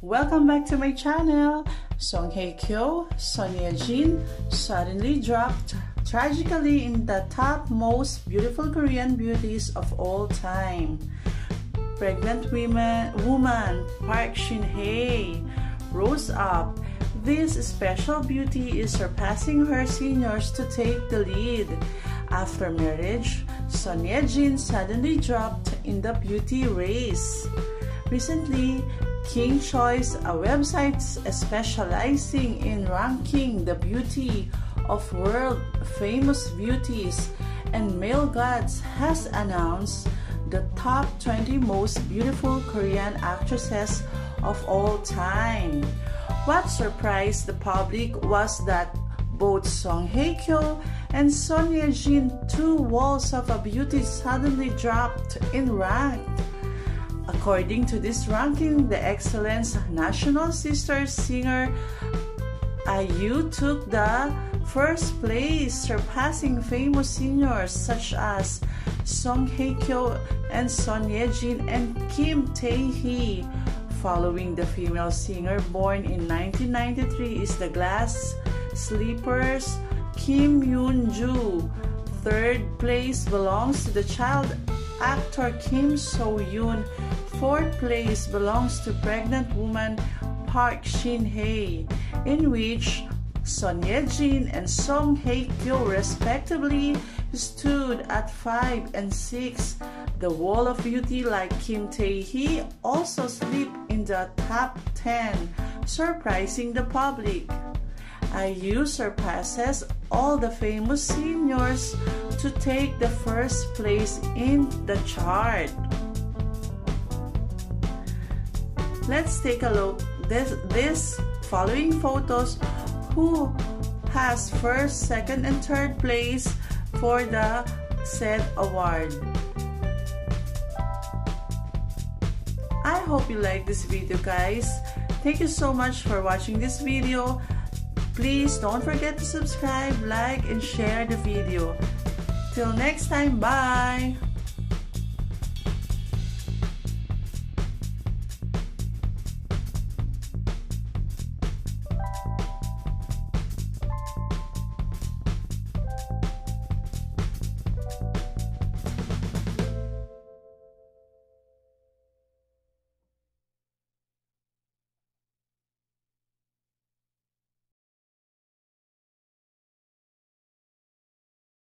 Welcome back to my channel. Song Hye Kyo, Son Ye Jin suddenly dropped tragically in the top most beautiful Korean beauties of all time. Pregnant women, woman Park Shin Hye rose up. This special beauty is surpassing her seniors to take the lead. After marriage, Son Ye Jin suddenly dropped in the beauty race. Recently, King Choice, a website specializing in ranking the beauty of world famous beauties and male gods, has announced the top 20 most beautiful Korean actresses of all time. What surprised the public was that both Song Hye Kyo and Son Ye Jin, two walls of a beauty, suddenly dropped in rank. According to this ranking, the Excellence National Sister Singer IU took the first place, surpassing famous singers such as Song Hye Kyo and Son Ye Jin and Kim Tae Hee. Following the female singer born in 1993 is the Glass Sleepers Kim Yoon Joo. Third place belongs to the child actor Kim So Yoon Fourth place belongs to pregnant woman Park Shin Hye, in which Son Ye Jin and Song Hye Kyo respectively stood at 5 and 6. The Wall of Beauty like Kim Tae Hee also slipped in the top 10, surprising the public. IU surpasses all the famous seniors to take the first place in the chart. Let's take a look this this following photos who has first, second, and third place for the said award. I hope you like this video guys. Thank you so much for watching this video. Please don't forget to subscribe, like, and share the video. Till next time, bye!